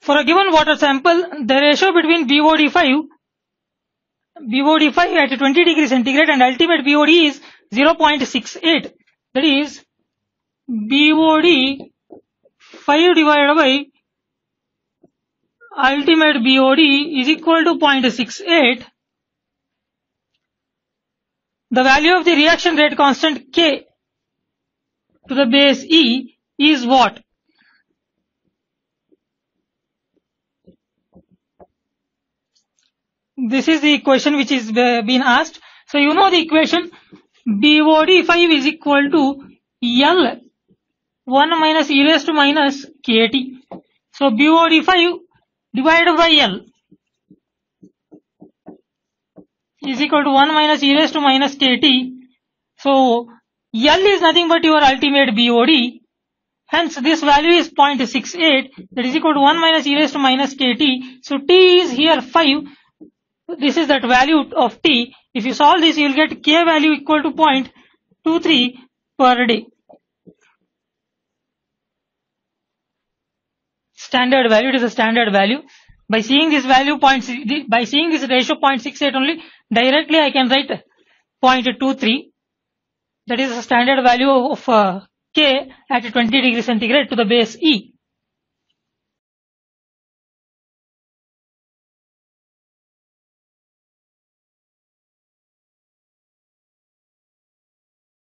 For a given water sample, the ratio between BOD5, BOD5 at 20 degree centigrade and ultimate BOD is 0.68. That is, BOD 5 divided by ultimate BOD is equal to 0.68. The value of the reaction rate constant K to the base E is what? This is the equation which is uh, been asked. So you know the equation BOD5 is equal to L 1 minus e raised to minus KT. So BOD5 divided by L is equal to 1 minus e raised to minus KT. So L is nothing but your ultimate BOD. Hence this value is 0.68 that is equal to 1 minus e raised to minus KT. So T is here 5 this is that value of t. If you solve this, you will get k value equal to 0.23 per day. Standard value, it is a standard value. By seeing this value, point, by seeing this ratio 0.68 only, directly I can write 0.23. That is a standard value of uh, k at 20 degree centigrade to the base E.